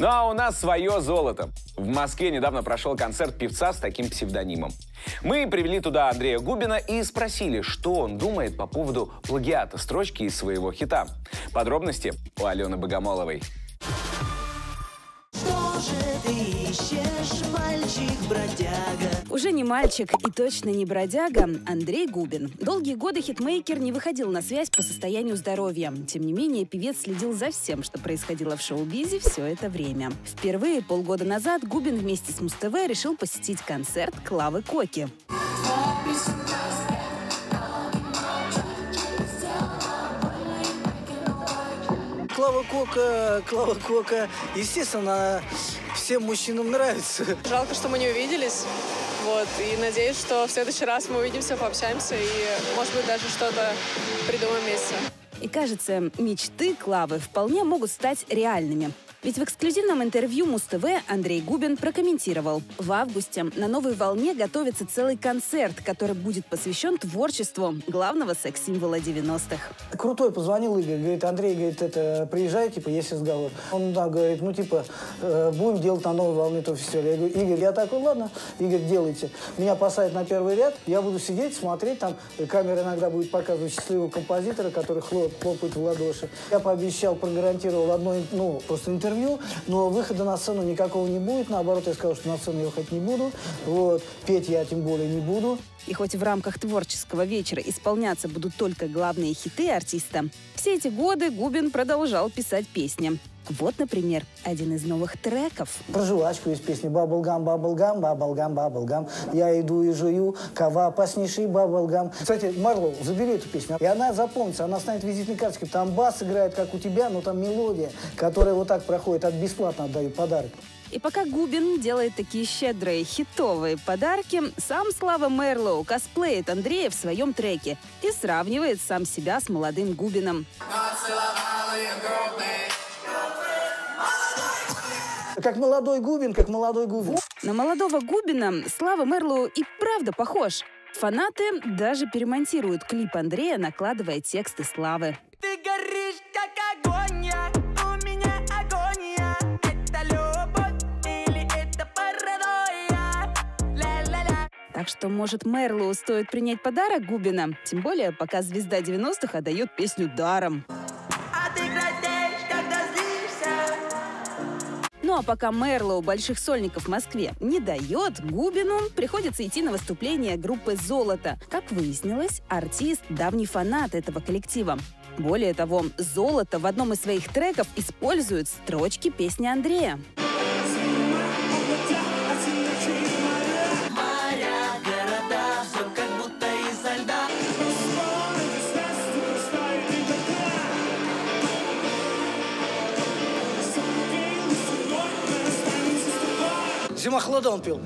Ну а у нас свое золото. В Москве недавно прошел концерт певца с таким псевдонимом. Мы привели туда Андрея Губина и спросили, что он думает по поводу плагиата строчки из своего хита. Подробности у Алены Богомоловой. Уже не мальчик и точно не бродяга Андрей Губин. Долгие годы хитмейкер не выходил на связь по состоянию здоровья. Тем не менее, певец следил за всем, что происходило в шоу-бизе все это время. Впервые полгода назад Губин вместе с Муз-ТВ решил посетить концерт Клавы Коки. Клава Кока, Клава Кока, естественно, всем мужчинам нравится. Жалко, что мы не увиделись. Вот, и надеюсь, что в следующий раз мы увидимся, пообщаемся и, может быть, даже что-то придумаем вместе. И кажется, мечты Клавы вполне могут стать реальными. Ведь в эксклюзивном интервью Муз-ТВ Андрей Губин прокомментировал. В августе на «Новой волне» готовится целый концерт, который будет посвящен творчеству главного секс-символа 90-х. Крутой позвонил Игорь, говорит, Андрей, говорит, это, приезжай, типа, есть разговор. Он да, говорит, ну, типа, э, будем делать на новой волне то фестиваль. Я говорю, Игорь, я такой, ладно, Игорь, делайте. Меня посадят на первый ряд, я буду сидеть, смотреть, там камера иногда будет показывать счастливого композитора, который хлоп, хлопает в ладоши. Я пообещал, прогарантировал одно, ну, просто интервью, но выхода на сцену никакого не будет. Наоборот, я сказал, что на сцену я выходить не буду. Вот, петь я тем более не буду. И хоть в рамках творческого вечера исполняться будут только главные хиты артиста, все эти годы Губин продолжал писать песни. Вот, например, один из новых треков. Про жвачку есть песня «Баблгам, баблгам, баблгам, баблгам». Я иду и жую, кава опаснейший баблгам. Кстати, Марлоу, забери эту песню. И она запомнится, она станет визитной карточкой. Там бас играет, как у тебя, но там мелодия, которая вот так проходит, от бесплатно отдаю подарок. И пока Губин делает такие щедрые хитовые подарки, сам Слава Мерлоу косплеит Андрея в своем треке и сравнивает сам себя с молодым Губином. Как молодой Губин, как молодой Губин. На молодого Губина Слава Мерлоу и правда похож. Фанаты даже перемонтируют клип Андрея, накладывая тексты Славы. Ты горишь, как огонь, я. у меня агония. Это любовь или это паранойя? Ля-ля-ля. Так что, может, Мерлоу стоит принять подарок Губина? Тем более, пока звезда 90-х отдает песню даром. Ну а пока Мерлоу больших сольников в Москве не дает, Губину приходится идти на выступление группы «Золото». Как выяснилось, артист – давний фанат этого коллектива. Более того, «Золото» в одном из своих треков использует строчки песни Андрея. Зима холода он пел.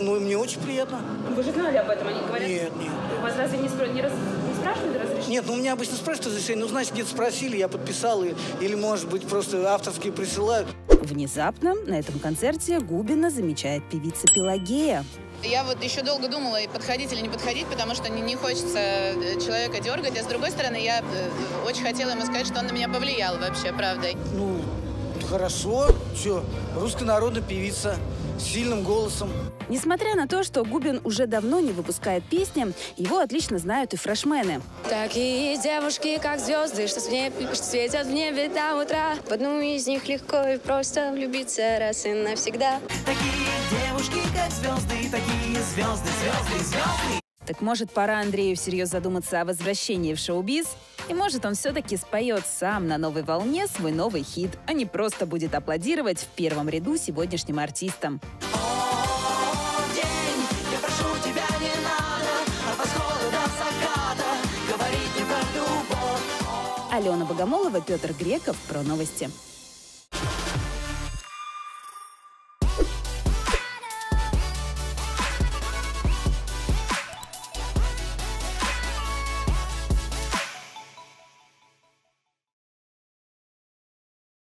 Ну, и мне очень приятно. Вы же знали об этом, они говорят? Нет, нет. Вас разве не, спро- не, раз- не спрашивали разрешения? Нет, ну меня обычно спрашивают разрешение, ну, значит, где-то спросили, я подписал, и- или, может быть, просто авторские присылают. Внезапно на этом концерте Губина замечает певица Пелагея. Я вот еще долго думала, и подходить или не подходить, потому что не, не хочется э, человека дергать. А с другой стороны, я э, очень хотела ему сказать, что он на меня повлиял вообще, правдой. Ну, хорошо, что, русская народная певица сильным голосом. Несмотря на то, что Губин уже давно не выпускает песни, его отлично знают и фрешмены. Такие девушки, как звезды, что, сне- что светят в небе до утра. В одну из них легко и просто влюбиться раз и навсегда. Такие девушки, как звезды, такие звезды, звезды, звезды. Так может, пора Андрею всерьез задуматься о возвращении в шоу-биз? И может, он все-таки споет сам на новой волне свой новый хит, а не просто будет аплодировать в первом ряду сегодняшним артистам. Алена Богомолова, Петр Греков. Про новости.